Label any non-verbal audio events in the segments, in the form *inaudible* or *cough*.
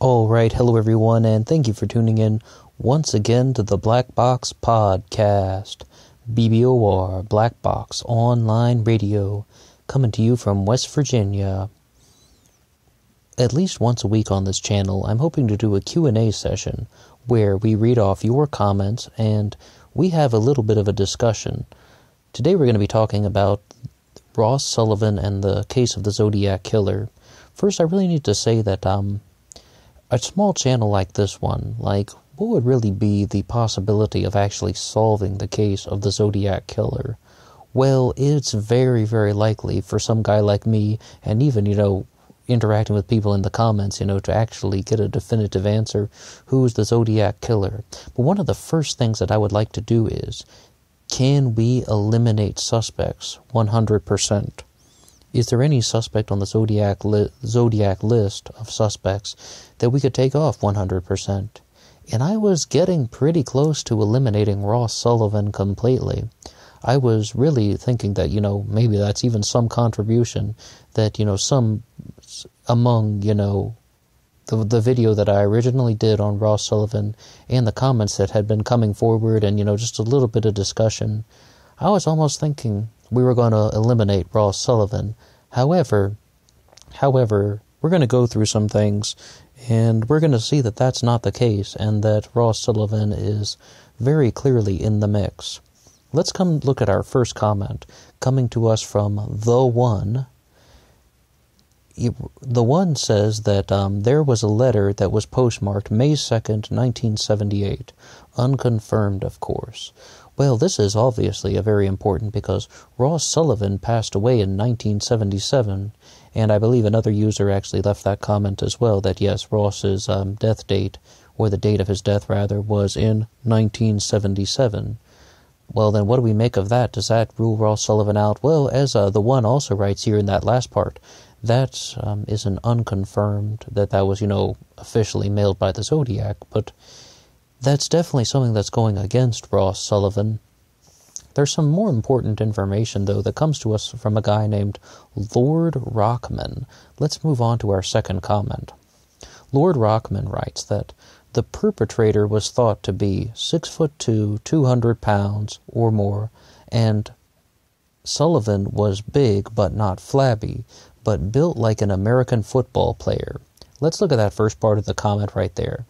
All right, hello everyone, and thank you for tuning in once again to the Black Box Podcast. BBOR, Black Box Online Radio, coming to you from West Virginia. At least once a week on this channel, I'm hoping to do a Q&A session where we read off your comments and we have a little bit of a discussion. Today we're going to be talking about Ross Sullivan and the case of the Zodiac Killer. First, I really need to say that um, a small channel like this one, like, what would really be the possibility of actually solving the case of the Zodiac Killer? Well, it's very, very likely for some guy like me, and even, you know, interacting with people in the comments, you know, to actually get a definitive answer who's the Zodiac Killer. But one of the first things that I would like to do is can we eliminate suspects 100%? Is there any suspect on the Zodiac, li- Zodiac list of suspects that we could take off 100%? And I was getting pretty close to eliminating Ross Sullivan completely. I was really thinking that, you know, maybe that's even some contribution that, you know, some among, you know, the, the video that I originally did on Ross Sullivan and the comments that had been coming forward and, you know, just a little bit of discussion, I was almost thinking we were going to eliminate Ross Sullivan. However, however, we're going to go through some things and we're going to see that that's not the case and that Ross Sullivan is very clearly in the mix. Let's come look at our first comment coming to us from The One. The One says that um, there was a letter that was postmarked May 2nd, 1978. Unconfirmed, of course. Well, this is obviously a very important because Ross Sullivan passed away in 1977, and I believe another user actually left that comment as well that yes, Ross's um, death date, or the date of his death rather, was in 1977. Well, then what do we make of that? Does that rule Ross Sullivan out? Well, as uh, the one also writes here in that last part, that um, an unconfirmed, that that was, you know, officially mailed by the Zodiac, but that's definitely something that's going against Ross Sullivan. There's some more important information, though, that comes to us from a guy named Lord Rockman. Let's move on to our second comment. Lord Rockman writes that the perpetrator was thought to be six foot two, two hundred pounds or more, and Sullivan was big but not flabby, but built like an American football player. Let's look at that first part of the comment right there.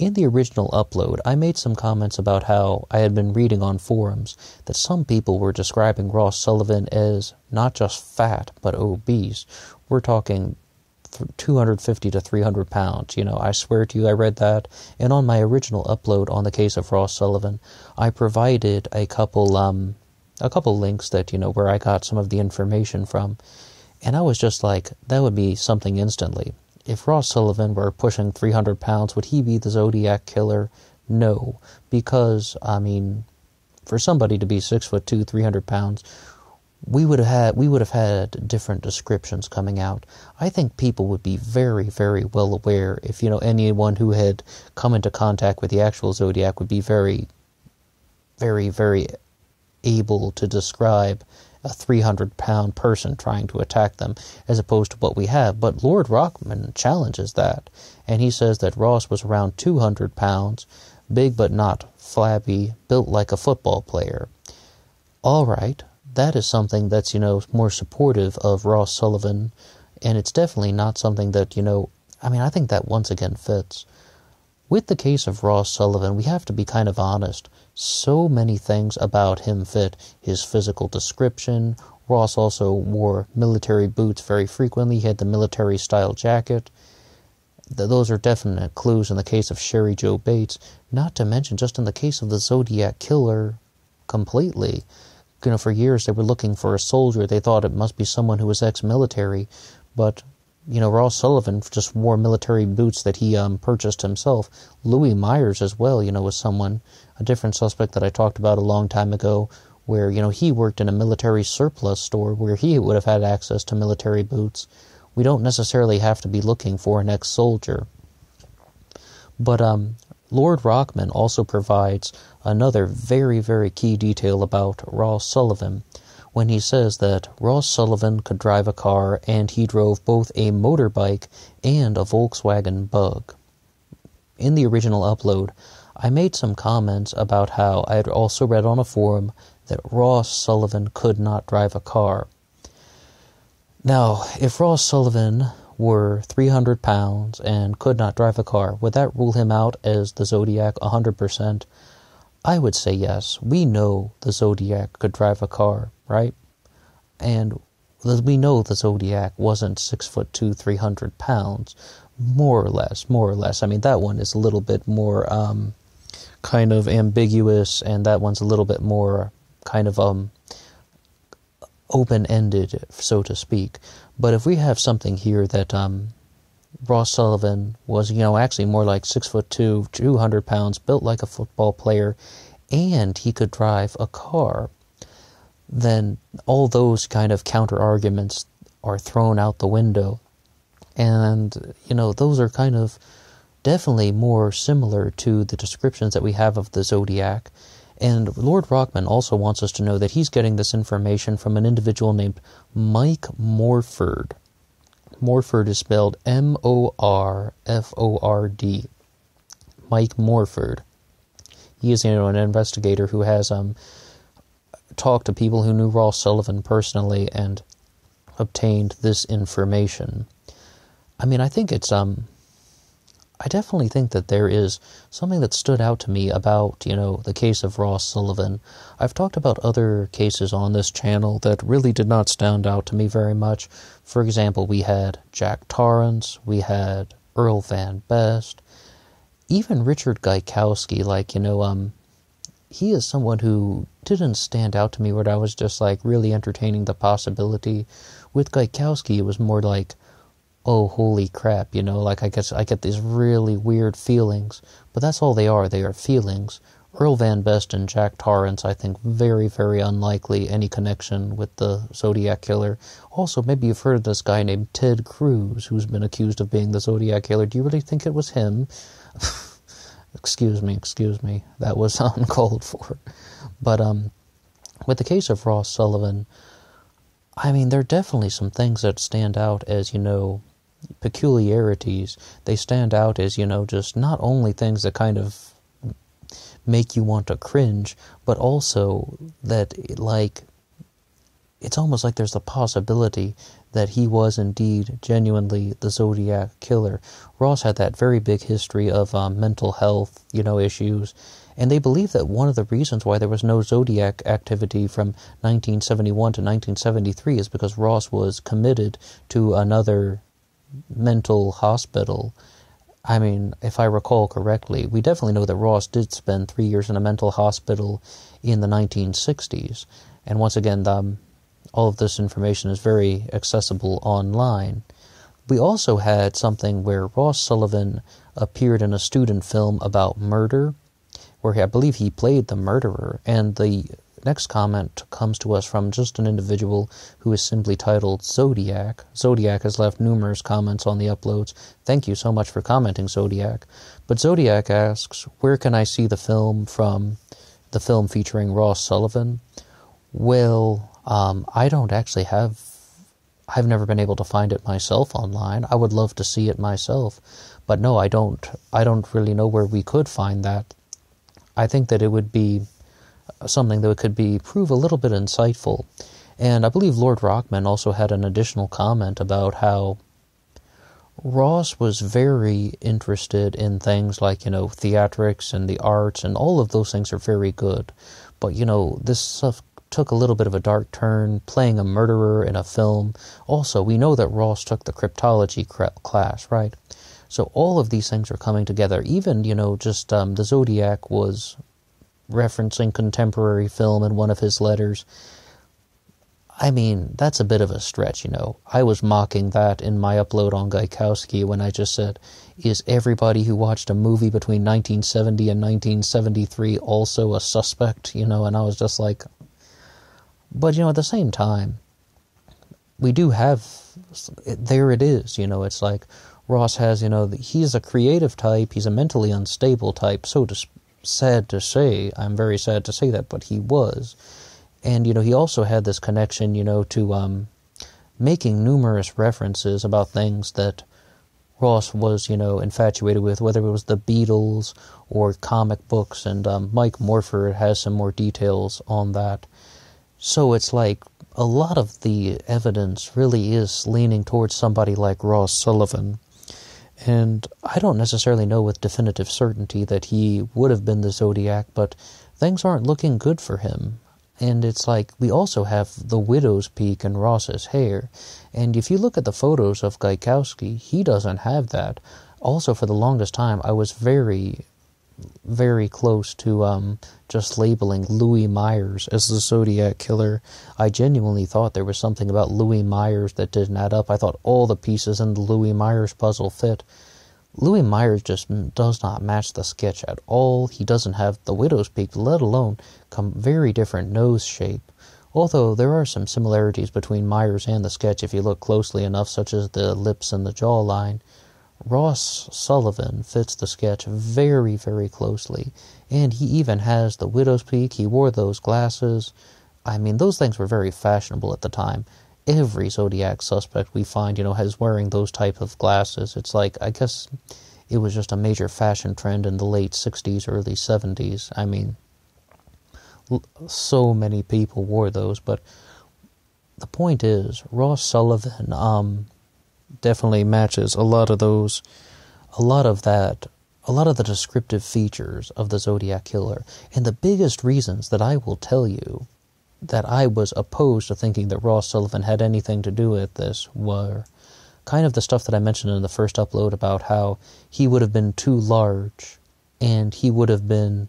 In the original upload, I made some comments about how I had been reading on forums that some people were describing Ross Sullivan as not just fat, but obese. We're talking 250 to 300 pounds. You know, I swear to you, I read that. And on my original upload on the case of Ross Sullivan, I provided a couple, um, a couple links that, you know, where I got some of the information from. And I was just like, that would be something instantly. If Ross Sullivan were pushing 300 pounds, would he be the Zodiac killer? No, because, I mean, for somebody to be six foot two, 300 pounds, we would have had we would have had different descriptions coming out. I think people would be very very well aware if you know anyone who had come into contact with the actual zodiac would be very very very able to describe a 300 pound person trying to attack them as opposed to what we have. But Lord Rockman challenges that, and he says that Ross was around 200 pounds, big but not flabby, built like a football player. All right, that is something that's, you know, more supportive of Ross Sullivan, and it's definitely not something that, you know, I mean, I think that once again fits. With the case of Ross Sullivan, we have to be kind of honest. So many things about him fit his physical description. Ross also wore military boots very frequently. He had the military style jacket. Those are definite clues in the case of Cheri Jo Bates, not to mention just in the case of the Zodiac Killer completely. You know, for years they were looking for a soldier. They thought it must be someone who was ex military, but you know, Ross Sullivan just wore military boots that he um, purchased himself. Louis Myers, as well, you know, was someone, a different suspect that I talked about a long time ago, where, you know, he worked in a military surplus store where he would have had access to military boots. We don't necessarily have to be looking for an ex soldier. But um, Lord Rockman also provides another very, very key detail about Ross Sullivan when he says that Ross Sullivan could drive a car and he drove both a motorbike and a Volkswagen Bug. in the original upload, I made some comments about how I had also read on a forum that Ross Sullivan could not drive a car. Now, if Ross Sullivan were 300 pounds and could not drive a car, would that rule him out as the Zodiac 100%? I would say yes. We know the Zodiac could drive a car, right? And we know the Zodiac wasn't six foot two, 300 pounds, more or less, more or less. I mean, that one is a little bit more um, kind of ambiguous, and that one's a little bit more kind of um, open ended, so to speak. But if we have something here that um, Ross Sullivan was, you know, actually more like six foot two, 200 pounds, built like a football player, and he could drive a car, then all those kind of counter arguments are thrown out the window. And, you know, those are kind of definitely more similar to the descriptions that we have of the zodiac. And Lord Rockman also wants us to know that he's getting this information from an individual named Mike Morford. Morford is spelled M O R F O R D. Mike Morford. He is you know, an investigator who has um, talked to people who knew Ross Sullivan personally and obtained this information. I mean, I think it's um, I definitely think that there is something that stood out to me about, you know, the case of Ross Sullivan. I've talked about other cases on this channel that really did not stand out to me very much. For example, we had Jack Tarrance, we had Earl Van Best, even Richard Gaikowski, like, you know, um, he is someone who didn't stand out to me where I was just like really entertaining the possibility. With Gaikowski, it was more like, oh holy crap you know like i guess i get these really weird feelings. But that's all they are. They are feelings. Earl van best and jack tarrance i think very very unlikely any connection with the zodiac killer. Also maybe you've heard of this guy named ted cruz who's been accused of being the zodiac killer. Do you really think it was him? *laughs* Excuse me excuse me. That was *laughs* uncalled for. But um with the case of ross sullivan I mean, there are definitely some things that stand out as, you know, peculiarities, they stand out as, you know, just not only things that kind of make you want to cringe, but also that, like, it's almost like there's the possibility that he was indeed genuinely the Zodiac killer. Ross had that very big history of um, mental health, you know, issues, and they believe that one of the reasons why there was no Zodiac activity from 1971 to 1973 is because Ross was committed to another mental hospital. I mean, if I recall correctly, we definitely know that Ross did spend three years in a mental hospital in the 1960s. And once again, um, all of this information is very accessible online. We also had something where Ross Sullivan appeared in a student film about murder, where he, I believe he played the murderer, and the next comment comes to us from just an individual who is simply titled Zodiac. Zodiac has left numerous comments on the uploads. Thank you so much for commenting, Zodiac. But Zodiac asks, Where can I see the film from the film featuring Ross Sullivan? Well, um, I don't actually have. I've never been able to find it myself online. I would love to see it myself, but no, I don't. I don't really know where we could find that. I think that it would be something that could be prove a little bit insightful. And I believe Lord Rockman also had an additional comment about how Ross was very interested in things like, you know, theatrics and the arts, and all of those things are very good. But, you know, this stuff took a little bit of a dark turn, playing a murderer in a film. Also, we know that Ross took the cryptology class, right? So all of these things are coming together. Even, you know, just um, the Zodiac was referencing contemporary film in one of his letters. I mean, that's a bit of a stretch, you know. I was mocking that in my upload on Gaikowski when I just said, is everybody who watched a movie between 1970 and 1973 also a suspect, you know? And I was just like, but, you know, at the same time, we do have, there it is, you know, it's like Ross has, you know, he's a creative type, he's a mentally unstable type, so to, sad to say. I'm very sad to say that, but he was. And, you know, he also had this connection, you know, to um, making numerous references about things that Ross was, you know, infatuated with, whether it was the Beatles or comic books, and um, Mike Morford has some more details on that. So it's like a lot of the evidence really is leaning towards somebody like Ross Sullivan. And I don't necessarily know with definitive certainty that he would have been the Zodiac, but things aren't looking good for him. And it's like we also have the widow's peak in Ross's hair. And if you look at the photos of Gaikowski, he doesn't have that. Also, for the longest time, I was very, very close to um, just labeling Louis Myers as the Zodiac killer. I genuinely thought there was something about Louis Myers that didn't add up. I thought all the pieces in the Louis Myers puzzle fit. Louis Myers just does not match the sketch at all. He doesn't have the widow's peak, let alone come very different nose shape. Although there are some similarities between Myers and the sketch if you look closely enough, such as the lips and the jawline. Ross Sullivan fits the sketch very, very closely, and he even has the widow's peak. He wore those glasses. I mean, those things were very fashionable at the time every Zodiac suspect we find, you know, has wearing those type of glasses. It's like I guess it was just a major fashion trend in the late '60s, early '70s. I mean, so many people wore those, but the point is, Ross Sullivan um, definitely matches a lot of those, a lot of that, a lot of the descriptive features of the Zodiac Killer. And the biggest reasons that I will tell you that I was opposed to thinking that Ross Sullivan had anything to do with this were kind of the stuff that I mentioned in the first upload about how he would have been too large and he would have been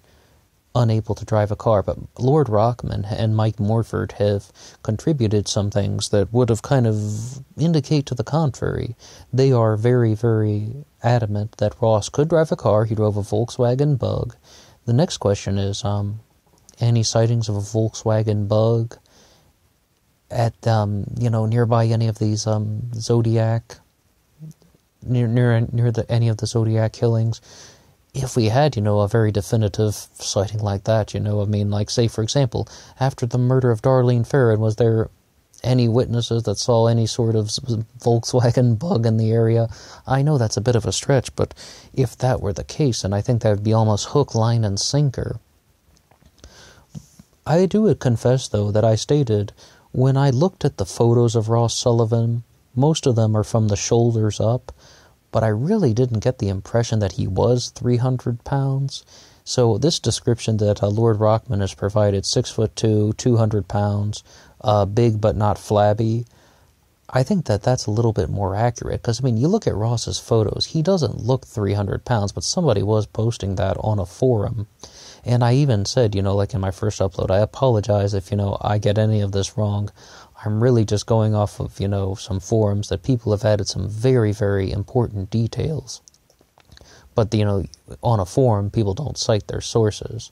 unable to drive a car. But Lord Rockman and Mike Morford have contributed some things that would have kind of indicate to the contrary. They are very, very adamant that Ross could drive a car. He drove a Volkswagen Bug. The next question is, um, any sightings of a Volkswagen Bug at um, you know nearby any of these um, Zodiac near near near the any of the Zodiac killings. If we had, you know, a very definitive sighting like that, you know, I mean, like, say, for example, after the murder of Darlene Ferrin, was there any witnesses that saw any sort of Volkswagen bug in the area? I know that's a bit of a stretch, but if that were the case, and I think that would be almost hook, line, and sinker I do confess, though, that I stated when I looked at the photos of Ross Sullivan, most of them are from the shoulders up, but I really didn't get the impression that he was 300 pounds. So this description that uh, Lord Rockman has provided, six foot two, 200 pounds, uh, big but not flabby, I think that that's a little bit more accurate. Because I mean, you look at Ross's photos, he doesn't look 300 pounds, but somebody was posting that on a forum. And I even said, you know, like in my first upload, I apologize if, you know, I get any of this wrong. I'm really just going off of, you know, some forums that people have added some very, very important details. But, you know, on a forum, people don't cite their sources.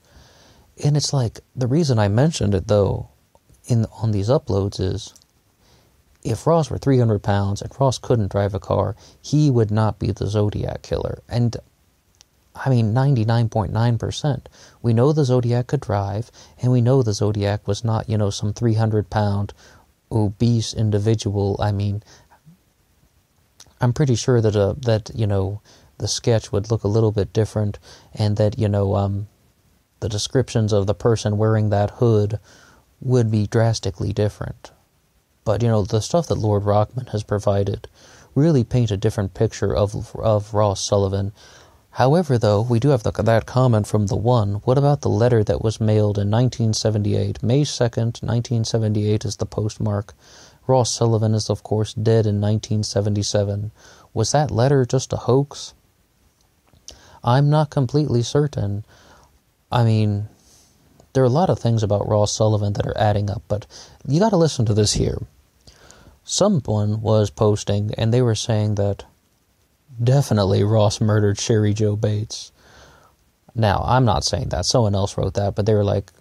And it's like, the reason I mentioned it, though, in on these uploads is if Ross were 300 pounds and Ross couldn't drive a car, he would not be the Zodiac killer. And I mean, 99.9%. We know the Zodiac could drive, and we know the Zodiac was not, you know, some 300 pound obese individual. I mean, I'm pretty sure that, uh, that, you know, the sketch would look a little bit different, and that, you know, um, the descriptions of the person wearing that hood would be drastically different. But, you know, the stuff that Lord Rockman has provided really paint a different picture of, of Ross Sullivan However, though, we do have the, that comment from the one. What about the letter that was mailed in 1978? May 2nd, 1978 is the postmark. Ross Sullivan is, of course, dead in 1977. Was that letter just a hoax? I'm not completely certain. I mean, there are a lot of things about Ross Sullivan that are adding up, but you got to listen to this here. Someone was posting, and they were saying that definitely Ross murdered Cheri Jo Bates. Now, I'm not saying that. Someone else wrote that, but they were like,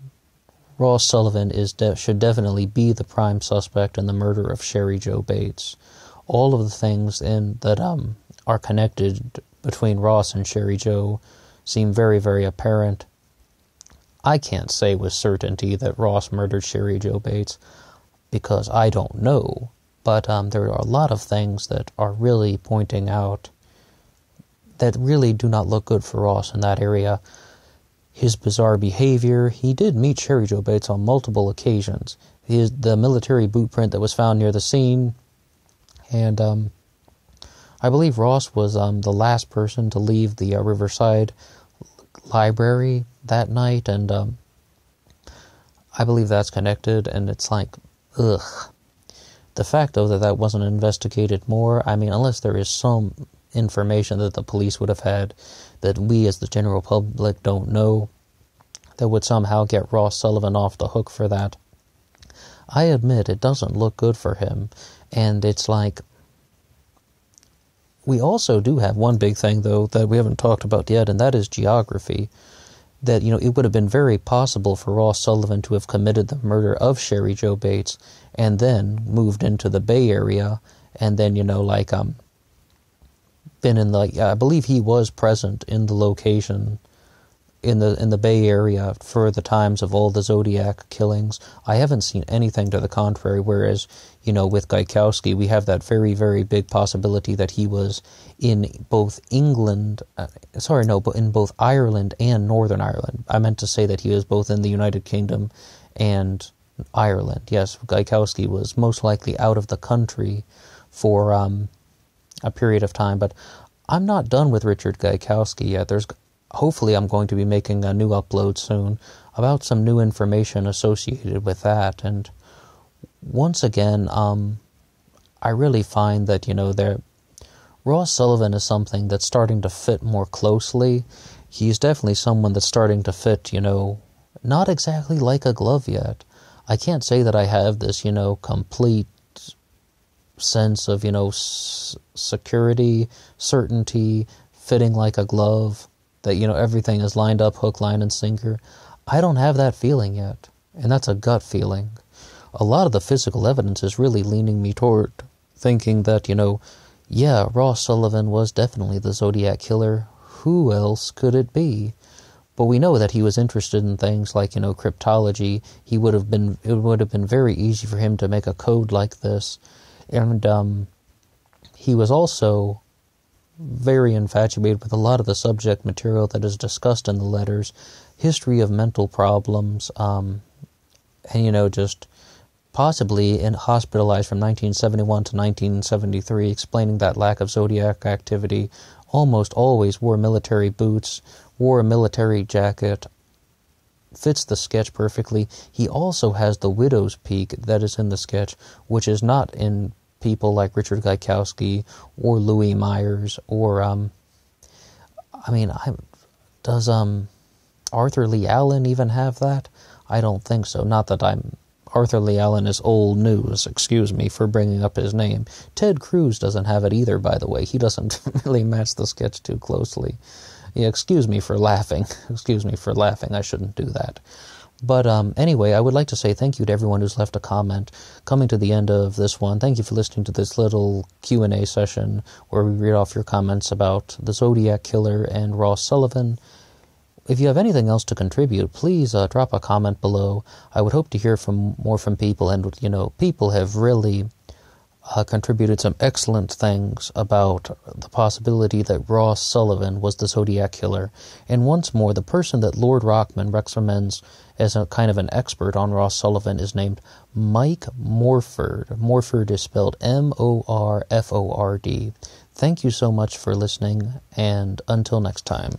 Ross Sullivan is de- should definitely be the prime suspect in the murder of Cheri Jo Bates. All of the things in that um are connected between Ross and Cheri Jo seem very, very apparent. I can't say with certainty that Ross murdered Cheri Jo Bates because I don't know, but um, there are a lot of things that are really pointing out that really do not look good for Ross in that area. His bizarre behavior. He did meet Cheri Jo Bates on multiple occasions. His the military boot print that was found near the scene, and um, I believe Ross was um, the last person to leave the uh, Riverside Library that night, and um, I believe that's connected. And it's like, ugh. The fact, though, that that wasn't investigated more, I mean, unless there is some information that the police would have had that we as the general public don't know that would somehow get Ross Sullivan off the hook for that. I admit it doesn't look good for him, and it's like we also do have one big thing though that we haven't talked about yet, and that is geography. That you know it would have been very possible for Ross Sullivan to have committed the murder of Cheri Jo Bates and then moved into the Bay Area, and then you know like um been in the. I believe he was present in the location in the in the Bay Area for the times of all the Zodiac killings. I haven't seen anything to the contrary. Whereas, you know, with Gaikowski, we have that very very big possibility that he was in both England. Uh, sorry, no, but in both Ireland and Northern Ireland. I meant to say that he was both in the United Kingdom and Ireland. Yes, Gaikowski was most likely out of the country for um, a period of time. But I'm not done with Richard Gaikowski yet. There's hopefully I'm going to be making a new upload soon about some new information associated with that. And once again, um, I really find that you know there, Ross Sullivan is something that's starting to fit more closely. He's definitely someone that's starting to fit, you know, not exactly like a glove yet. I can't say that I have this, you know, complete sense of, you know, s- security, certainty, fitting like a glove, that, you know, everything is lined up hook, line, and sinker. I don't have that feeling yet. And that's a gut feeling. A lot of the physical evidence is really leaning me toward thinking that, you know, yeah, Ross Sullivan was definitely the Zodiac killer. Who else could it be? But we know that he was interested in things like, you know, cryptology. He would have been, it would have been very easy for him to make a code like this and um, he was also very infatuated with a lot of the subject material that is discussed in the letters, history of mental problems, um, and you know just possibly in hospitalized from 1971 to 1973, explaining that lack of zodiac activity. Almost always wore military boots, wore a military jacket, fits the sketch perfectly. He also has the widow's peak that is in the sketch, which is not in people like Richard Gaikowski or Louis Myers or um, I mean, I, does um, Arthur Leigh Allen even have that? I don't think so. Not that I'm Arthur Leigh Allen is old news. Excuse me for bringing up his name. Ted Cruz doesn't have it either, by the way. He doesn't *laughs* really match the sketch too closely. Yeah, excuse me for laughing. *laughs* Excuse me for laughing. I shouldn't do that. But um, anyway, I would like to say thank you to everyone who's left a comment. Coming to the end of this one, thank you for listening to this little Q and A session where we read off your comments about the Zodiac Killer and Ross Sullivan. If you have anything else to contribute, please uh, drop a comment below. I would hope to hear from more from people, and you know, people have really uh, contributed some excellent things about the possibility that Ross Sullivan was the Zodiac Killer. And once more, the person that Lord Rockman recommends as a kind of an expert on Ross Sullivan is named Mike Morford. Morford is spelled M O R F O R D. Thank you so much for listening, and until next time.